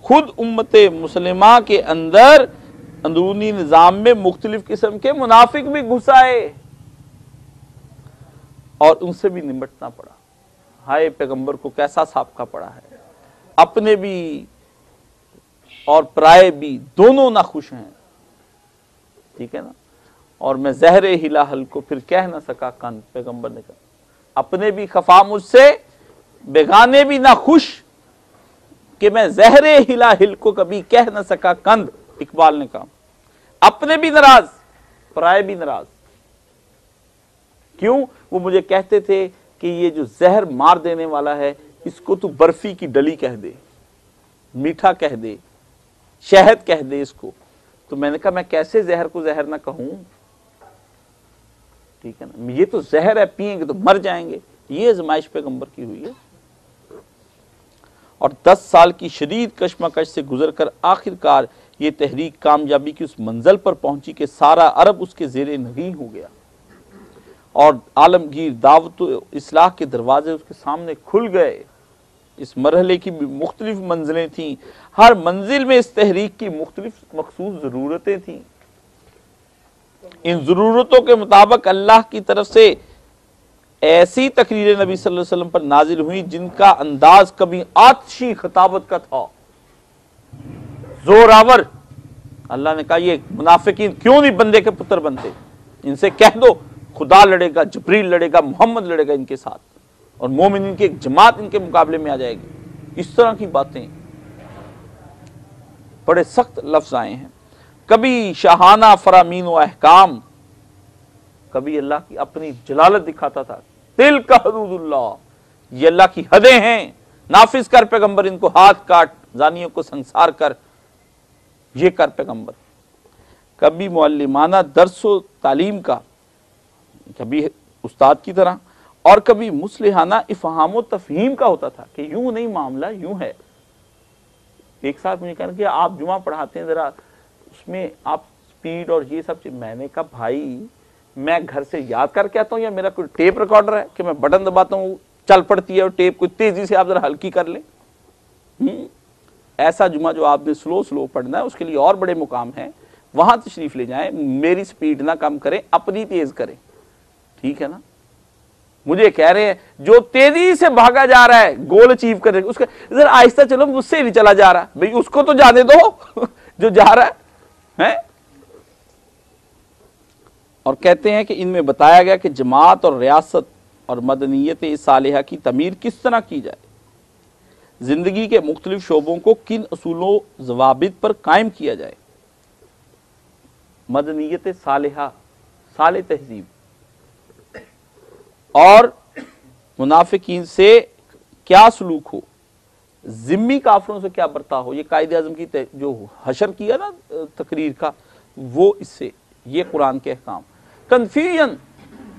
खुद उम्मत मुसलिमा के अंदर अंदरूनी निज़ाम में मुख्तलिफ़ किस्म के मुनाफिक भी घुसाए और उनसे भी निमटना पड़ा। हाय, पैगंबर को कैसा सबका पड़ा है। अपने भी और प्राय भी दोनों ना खुश हैं। ठीक है ना? और मैं जहरे हिला हल को फिर कह ना सका, कान, पैगंबर ने कहा अपने भी खफा मुझसे, बेगाने भी ना खुश कि मैं जहरे हिला हिल को कभी कह ना सका कंद, इकबाल ने कहा। अपने भी नाराज़ पराए भी नाराज़। क्यों? वो मुझे कहते थे कि ये जो जहर मार देने वाला है, इसको तू बर्फ़ी की डली कह दे, मीठा कह दे, शहद कह दे इसको। तो मैंने कहा, मैं कैसे जहर को जहर ना कहूँ? ठीक है ना? ये तो जहर है, पिएँगे तो मर जाएँगे। ये आजमाइश पैगंबर की हुई है। और दस साल की शदीद कश्मकश से गुजर कर आखिरकार ये तहरीक कामयाबी की उस मंजिल पर पहुँची कि सारा अरब उसके जेर नहीं हो गया। और आलमगीर दावत इसलाह के दरवाजे उसके सामने खुल गए। इस मरहले की भी मुख्तलिफ़ मंजिलें थीं। हर मंजिल में इस तहरीक की मुख्तलिफ़ मखसूस ज़रूरतें थीं। इन ज़रूरतों के मुताबिक अल्लाह की तरफ़ से ऐसी तकरीर नबी वसल्लम पर नाजिल हुई जिनका अंदाज कभी आतशी खताबत का था। जोरावर अल्लाह ने कहा, ये मुनाफिकीन क्यों नहीं बंदे के पुत्र बनते? इनसे कह दो, खुदा लड़ेगा, जबरील लड़ेगा, मोहम्मद लड़ेगा इनके साथ और मोमिन इनकी एक जमात इनके मुकाबले में आ जाएगी। इस तरह की बातें। बड़े सख्त लफ्ज आए हैं। कभी शाहाना, फरामीन अहकाम। कभी अल्लाह की अपनी जलालत दिखाता था। दिल का हदूदुल्ला ये अल्लाह की हदें हैं। नाफिज कर पैगंबर, इनको हाथ काट, जानियों को संसार कर। ये कर पैगंबर। कभी मुअल्लिमाना दरस तालीम का, कभी उस्ताद की तरह, और कभी मुसलिहाना इफ़हाम तफहीम का होता था कि यूँ नहीं मामला, यूँ है। एक साथ मुझे कहना कि आप जुमा पढ़ाते हैं, ज़रा उसमें आप स्पीड और ये सब चीज़ मैंने कहा भाई मैं घर से याद करके आता हूँ या मेरा कोई टेप रिकॉर्डर है कि मैं बटन दबाता हूँ चल पड़ती है और टेप को तेज़ी से आप ज़रा हल्की कर लें? हम्म? ऐसा जुमा जो आपने स्लो स्लो पढ़ना है उसके लिए और बड़े मुकाम हैं। वहाँ तशरीफ़ ले जाएँ मेरी स्पीड ना कम करें अपनी तेज करें। ठीक है ना? मुझे कह रहे हैं जो तेज़ी से भागा जा रहा है गोल अचीव कर उसका इधर आहिस्ता चलो मुझसे नहीं चला जा रहा भाई उसको तो जाने दो जो जा रहा है, है? और कहते हैं कि इनमें बताया गया कि जमात और रियासत और मदनीत सालिहा की तमीर किस तरह की जाए? ज़िंदगी के मुख्तलिफ़ शोबों को किन असूलों, जवाबित पर कायम किया जाए? मदनीत सालिहा, साल तहजीब। और मुनाफिकीन से क्या सलूक हो? जिम्मी काफरों से क्या बर्ता हो? ये कायद अजम की जो हशर किया ना तकरीर का, वो इससे, ये कुरान के अहकाम। कन्फ्यूज़न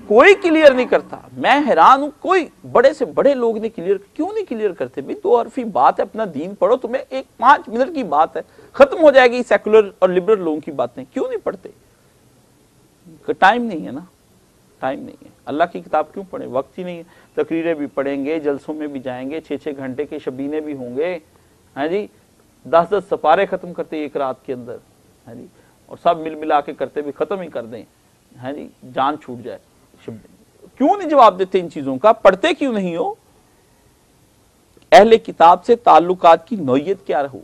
कोई क्लियर नहीं करता। मैं हैरान हूँ, कोई बड़े से बड़े लोग ने क्लियर क्यों नहीं क्लियर करते? भाई, दो अरफी बात है, अपना दीन पढ़ो, तुम्हें एक पाँच मिनट की बात है। खत्म हो जाएगी सेकुलर और लिबरल लोगों की बातें। क्यों नहीं पढ़ते? टाइम नहीं है ना। टाइम नहीं है। अल्लाह की किताब क्यों पढ़े? वक्त ही नहीं है। तकरीरें भी पढ़ेंगे, जलसों में भी जाएँगे छः छः घंटे के शबीने भी होंगे, हैं जी दस दस सपारे ख़त्म करते एक रात के अंदर, है जी, और सब मिल मिला के करते भी ख़त्म ही कर दें, है जी, जान छूट जाए क्यों नहीं जवाब देते इन चीज़ों का? पढ़ते क्यों नहीं हो? अहले किताब से ताल्लुकात की नोयत क्या हो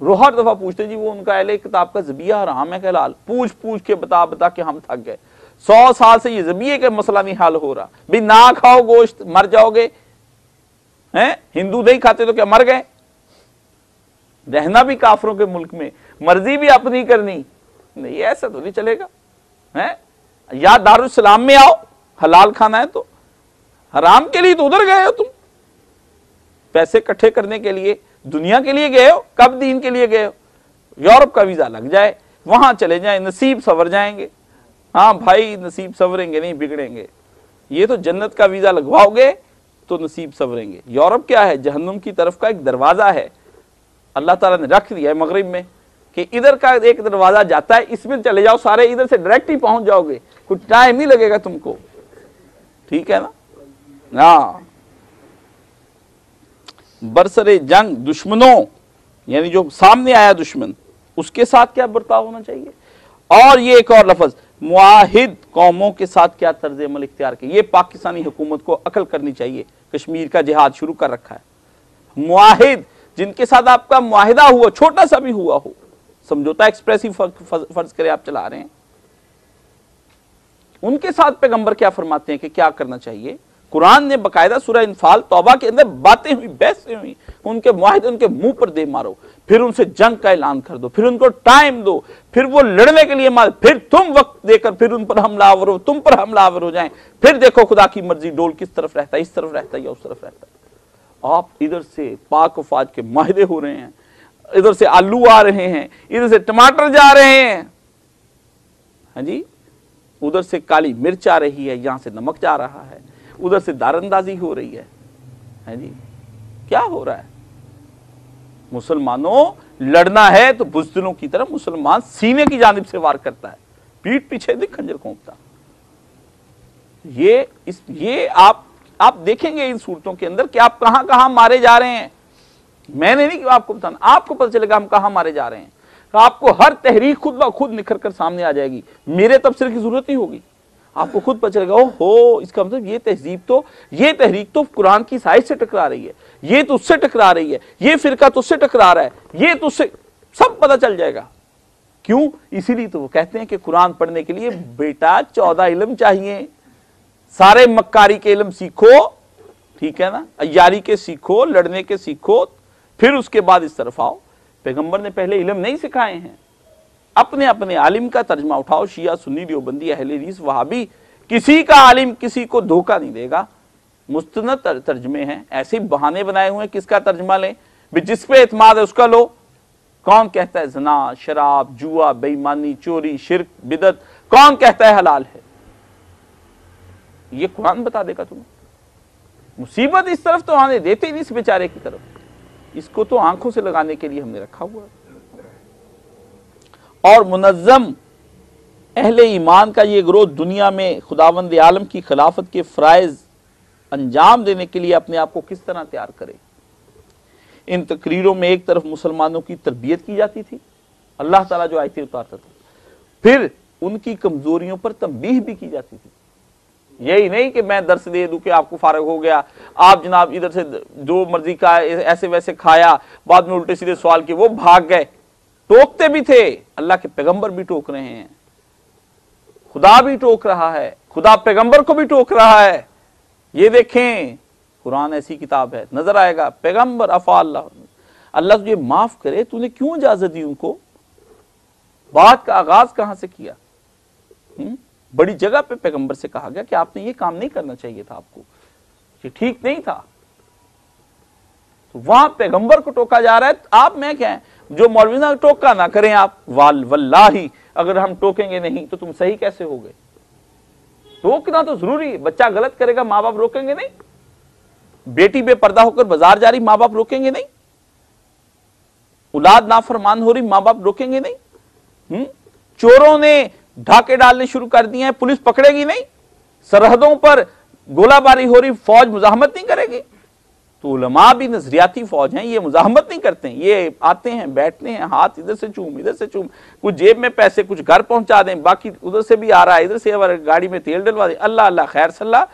रोहर दफ़ा पूछते जी, वो उनका अहले किताब का जबिया हराम है कहलाल पूछ पूछ के बता बता के हम थक गए। सौ साल से ये जबिए का मसला नहीं हल हो रहा। भी ना खाओ गोश्त, मर जाओगे। हैं? हिंदू नहीं खाते तो क्या मर गए? रहना भी काफरों के मुल्क में, मर्ज़ी भी अपनी करनी। नहीं, ऐसा तो नहीं चलेगा। हैं? या दारुसलाम में आओ, हलाल खाना है तो। हराम के लिए तो उधर गए हो तुम। पैसे इकट्ठे करने के लिए, दुनिया के लिए गए हो, कब दीन के लिए गए हो? यूरोप का वीज़ा लग जाए, वहाँ चले जाए, नसीब सवर जाएँगे। हाँ भाई नसीब सवरेंगे, नहीं बिगड़ेंगे। ये तो जन्नत का वीज़ा लगवाओगे तो नसीब सवरेंगे। यूरोप क्या है? जहन्नुम की तरफ़ का एक दरवाज़ा है। अल्लाह ताला ने रख दिया है मगरब में कि इधर का एक दरवाज़ा जाता है, इसमें चले जाओ, सारे इधर से डायरेक्ट ही पहुँच जाओगे। कुछ टाइम नहीं लगेगा तुमको। ठीक है ना? ना बरसरे जंग, दुश्मनों, यानी जो सामने आया दुश्मन, उसके साथ क्या बर्ताव होना चाहिए? और ये एक और लफज मुआहिद कौमों के साथ क्या तर्ज अमल इख्तियार किया ये पाकिस्तानी हुकूमत को अकल करनी चाहिए। कश्मीर का जिहाद शुरू कर रखा है। मुआहिद, जिनके साथ आपका मुआहिदा हुआ, छोटा सा भी हुआ हो, समझौता एक्सप्रेस ही फ़र्ज़ करें आप चला रहे हैं। उनके साथ पैगंबर क्या फरमाते हैं कि क्या करना चाहिए? कुरान ने बकायदा सूरह इनफाल, तौबा के अंदर बातें हुई, बहसें हुई। उनके मुआहिदे उनके मुँह पर दे मारो, फिर उनसे जंग का ऐलान कर दो, फिर उनको टाइम दो, फिर वो लड़ने के लिए मार, फिर तुम वक्त देकर फिर उन पर हमलावर हो, तुम पर हमलावर हो जाए। फिर देखो खुदा की मर्ज़ी, डोल किस तरफ़ रहता है, इस तरफ़ रहता है या उस तरफ़ रहता है। आप इधर से पाक वफाज के माहदे हो रहे हैं, इधर से आलू आ रहे हैं, इधर से टमाटर जा रहे हैं। हाँ जी? उधर से काली मिर्च आ रही है, यहाँ से नमक जा रहा है। उधर से दारंदाजी हो रही है। है जी? क्या हो रहा है? मुसलमानों, लड़ना है तो बुजदिलों की तरफ़ मुसलमान सीने की जानब से वार करता है। पीठ पीछे दिख खंजर खोपता। ये इस, ये आप आप देखेंगे इन सूरतों के अंदर कि आप कहाँ कहाँ मारे जा रहे हैं। मैंने नहीं आपको बताना, आपको पता चलेगा हम कहाँ मारे जा रहे हैं। आपको हर तहरीक खुद ब खुद निखर कर सामने आ जाएगी। मेरे तबसरे की ज़रूरत नहीं होगी। आपको खुद पता चलेगा हो इसका मतलब ये तहजीब तो ये तहरीक तो कुरान की साइज़ से टकरा रही है, ये तो उससे टकरा रही है, ये फिरका तो उससे टकरा रहा है, ये तो उससे, सब पता चल जाएगा। क्यों? इसीलिए तो वो कहते हैं कि कुरान पढ़ने के लिए, बेटा, चौदह इलम चाहिए, सारे मक्कारी के इलम सीखो, ठीक है ना? अयारी के सीखो, लड़ने के सीखो, फिर उसके बाद इस तरफ़ आओ। पैगंबर ने पहले इलम नहीं सिखाए हैं। अपने अपने आलिम का तर्जमा उठाओ, शिया, सुन्नी, देवबंदी, अहले हदीस, वहाबी, किसी का आलिम किसी को धोखा नहीं देगा। मुस्तन तर्जमे हैं। ऐसे बहाने बनाए हुए हैं। किसका तर्जमा लें? भी जिस पे एतमाद है उसका लो। कौन कहता है जना, शराब, जुआ, बेईमानी, चोरी, शिरक, बिदत? कौन कहता है हलाल है? ये कुरान बता देगा तुम्हें। मुसीबत इस तरफ़ तो आने देते नहीं इस बेचारे की तरफ़। इसको तो आँखों से लगाने के लिए हमने रखा हुआ है। और मुनज़म अहले ईमान का ये ग्रोथ दुनिया में खुदावंद आलम की खिलाफत के फ़राइज़ अंजाम देने के लिए अपने आप को किस तरह तैयार करे? इन तकरीरों में एक तरफ़ मुसलमानों की तरबियत की जाती थी, अल्लाह ताला जो आयतें उतारता था, फिर उनकी कमजोरियों पर तंबीह भी की जाती थी। यही नहीं कि मैं दर्श दे दूँ कि आपको फारग हो गया, आप जनाब इधर से जो मर्ज़ी का ऐसे वैसे खाया, बाद में उल्टे सीधे सवाल किए, वो भाग गए। टोकते भी थे, अल्लाह के पैगंबर भी टोक रहे हैं। खुदा भी टोक रहा है, खुदा पैगंबर को भी टोक रहा है। ये देखें, कुरान ऐसी किताब है, नज़र आएगा, पैगंबर, अफा अल्लाह। अल्लाह तुझे माफ़ करे, तूने क्यों इजाज़त दी उनको? बात का आगाज़ कहाँ से किया? हुँ? हम्म? बड़ी जगह पे पैगंबर से कहा गया कि आपने ये काम नहीं करना चाहिए था आपको। ये ठीक नहीं था। तो वहाँ पैगंबर को टोका जा रहा है, आप मैं क्या है? जो मौलवी टोका ना करें आप, वाल वल्लाही, अगर हम टोकेंगे नहीं तो तुम सही कैसे हो गए? टोकना तो ज़रूरी है, बच्चा गलत करेगा माँ बाप रोकेंगे नहीं। बेटी बेपर्दा होकर बाज़ार जा रही माँ बाप रोकेंगे नहीं। औलाद नाफरमान हो रही माँ बाप रोकेंगे नहीं। हुँ? हम्म? चोरों ने ढाके डालने शुरू कर दिए हैं, पुलिस पकड़ेगी नहीं। सरहदों पर गोलाबारी हो रही, फौज मुजाहमत नहीं करेगी। तो उलमा भी नजरियाती फौज हैं, ये मुजाहमत नहीं करते हैं। ये आते हैं, बैठते हैं, हाथ इधर से चूम, इधर से चूम, कुछ जेब में पैसे, कुछ घर पहुँचा दें, बाकी उधर से भी आ रहा है, इधर से गाड़ी में तेल डलवा दे, अल्लाह अल्लाह, खैर सल्ला।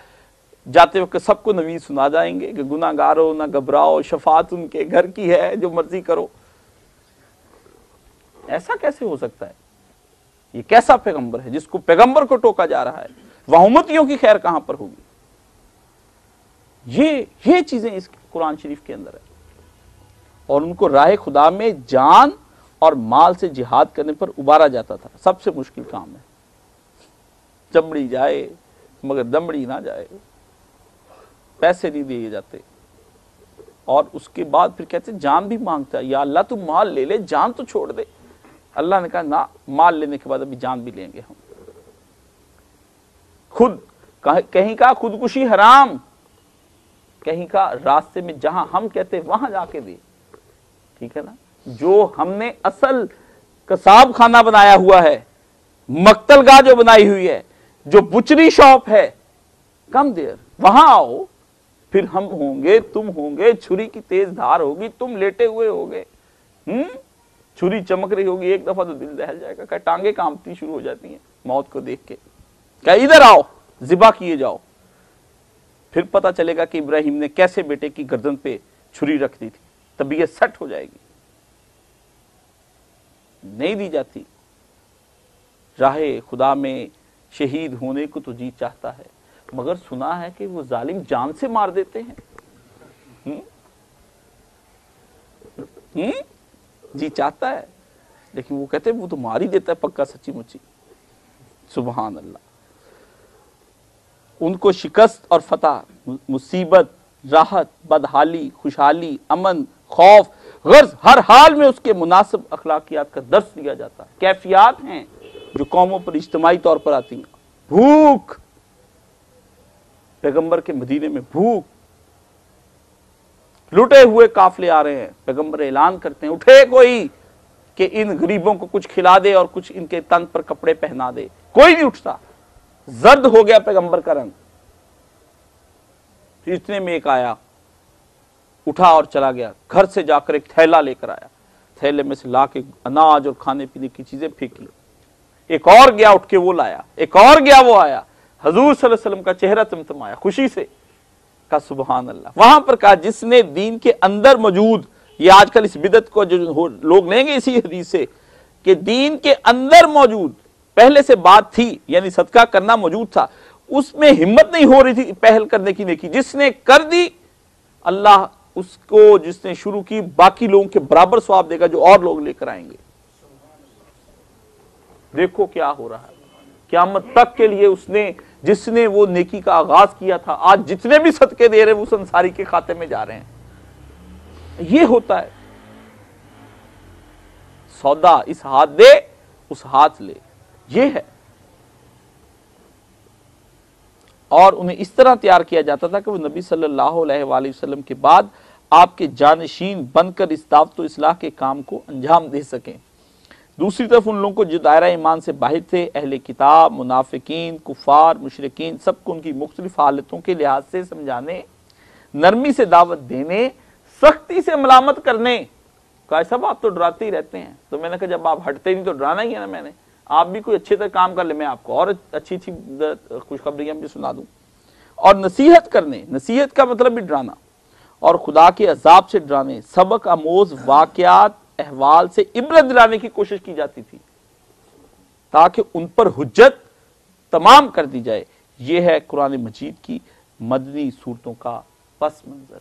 जाते वक्त सबको नवीज सुना जाएँगे कि गुनागारो, ना घबराओ, शफात उनके घर की है, जो मर्ज़ी करो। ऐसा कैसे हो सकता है? ये कैसा पैगंबर है, जिसको पैगंबर को टोका जा रहा है? वह उम्मतियों की खैर कहाँ पर होगी? ये ये चीज़ें इस कुरान शरीफ के अंदर है। और उनको राह खुदा में जान और माल से जिहाद करने पर उबारा जाता था। सबसे मुश्किल काम है। चमड़ी जाए, मगर दमड़ी ना जाए। पैसे नहीं दिए जाते। और उसके बाद फिर कहते जान भी माँगता है। या अल्लाह तू माल ले ले, जान तो छोड़ दे। अल्लाह ने कहा, ना, माल लेने के बाद अभी जान भी लेंगे हम। खुद, कहीं का खुदकुशी हराम। कहीं का रास्ते में जहाँ हम कहते वहाँ जाके दे ठीक है ना? जो हमने असल कसाब खाना बनाया हुआ है मक्तलगा जो बनाई हुई है, जो बुचरी शॉप है कम देर वहाँ आओ, फिर हम होंगे, तुम होंगे, छुरी की तेज धार होगी, तुम लेटे हुए होगे। हम्म? छुरी चमक रही होगी, एक दफ़ा तो दिल दहल जाएगा क्या टांगे कांपती शुरू हो जाती हैं मौत को देख के। क्या इधर आओ, जिबा किए जाओ। फिर पता चलेगा कि इब्राहिम ने कैसे बेटे की गर्दन पे छुरी रख दी थी। तबीयत सट हो जाएगी। नहीं दी जाती। राहे खुदा में शहीद होने को तो जी चाहता है, मगर सुना है कि वो जालिम जान से मार देते हैं। हुँ? हुँ? जी चाहता है, लेकिन वो कहते हैं, वो तो मार ही देता है पक्का सच्ची मुच्ची। सुबहान अल्लाह। उनको शिकस्त और फतह मुसीबत, राहत, बदहाली, खुशहाली, अमन, खौफ, गर्ज, हर हाल में उसके मुनासिब अखलाकियात का दर्श दिया जाता है। कैफियात हैं जो कौमों पर इज्तमाही तौर पर आती हैं। भूख! पैगंबर के मदीने में भूख! लुटे हुए काफले आ रहे हैं। पैगंबर ऐलान करते हैं, उठे कोई कि इन गरीबों को कुछ खिला दे और कुछ इनके तन पर कपड़े पहना दे। कोई नहीं उठता। जर्द हो गया पैगंबर का रंग। इतने में एक आया, उठा और चला गया, घर से जाकर एक थैला लेकर आया। थैले में से ला के अनाज और खाने पीने की चीज़ें फेंक फेंकी एक और गया, उठ के वो लाया, एक और गया, वो आया। हजूर वसल्लम का चेहरा चमचमाया खुशी से। का सुबहान अल्लाह वहाँ पर कहा, जिसने दीन के अंदर मौजूद, ये आजकल इस बिदत को जो लोग लेंगे इसी हदीस से, कि दीन के अंदर मौजूद पहले से बात थी, यानी सदका करना मौजूद था, उसमें हिम्मत नहीं हो रही थी पहल करने की नेकी। जिसने कर दी, अल्लाह उसको, जिसने शुरू की, बाकी लोगों के बराबर स्वाब देगा, जो और लोग लेकर आएँगे। देखो क्या हो रहा है। क्यामत तक के लिए उसने, जिसने वो नेकी का आगाज़ किया था, आज जितने भी सदके दे रहे हैं, वो संसारी के खाते में जा रहे हैं। ये होता है। सौदा इस हाथ दे, उस हाथ ले। ये है। और उन्हें इस तरह तैयार किया जाता था कि वो नबी सल्लल्लाहु अलैहि वसल्लम के बाद आपके जानशीन बनकर इस दावत इसलाह के काम को अंजाम दे सकें। दूसरी तरफ़ उन लोगों को जो दायरा ईमान से बाहर थे, अहले किताब, मुनाफिकीन, कुफार, मुशरकिन, सबको उनकी मुख्तलिफ़ हालतों के लिहाज से समझाने, नरमी से दावत देने, सख्ती से मलामत करने कहा सब आप तो डराते ही रहते हैं। तो मैंने कहा, जब आप हटते नहीं तो डराना ही है ना मैंने। आप भी कोई अच्छे तरह काम कर ले, मैं आपको और अच्छी अच्छी खुशखबरियाँ भी सुना दूँ। और नसीहत करने, नसीहत का मतलब भी डराना। और खुदा के अजाब से डराने, सबक आमोज वाकयात, अहवाल से इबरत दिलाने की कोशिश की जाती थी। ताकि उन पर हुज्जत तमाम कर दी जाए। यह है कुरान मजीद की मदनी सूरतों का पस मंजर।